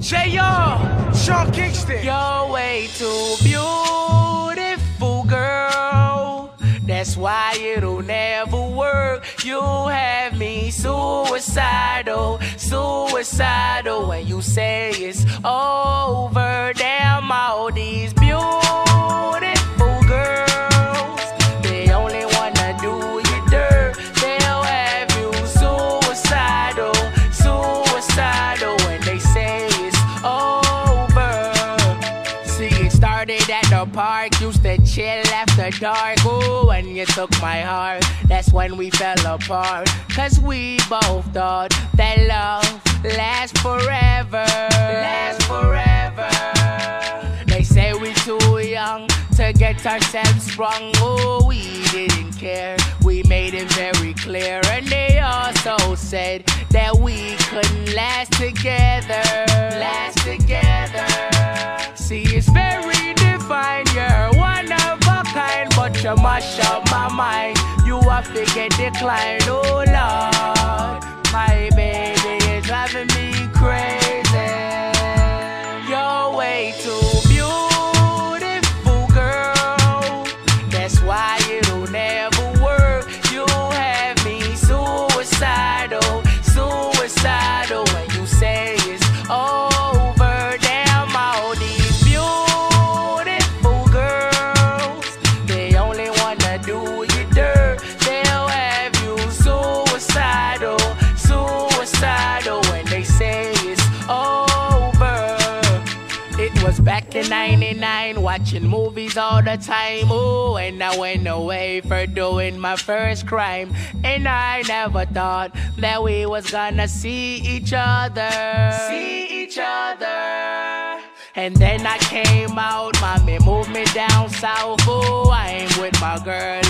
JR, Sean Kingston. You're way too beautiful, girl. That's why it'll never work. You have me suicidal, suicidal when you say it's over. Started at the park, used to chill after dark. Ooh, when you took my heart, that's when we fell apart. Cause we both thought that love lasts forever. Lasts forever. They say we too young to get ourselves sprung. Oh, we didn't care. We made it very clear. And they also said that we couldn't last together. You mash up my mind. You have to get declined. Oh, Lord. Was back in 99, watching movies all the time. Ooh, and I went away for doing my first crime. And I never thought that we was gonna see each other. See each other. And then I came out, mommy moved me down south. Ooh, I ain't with my girl.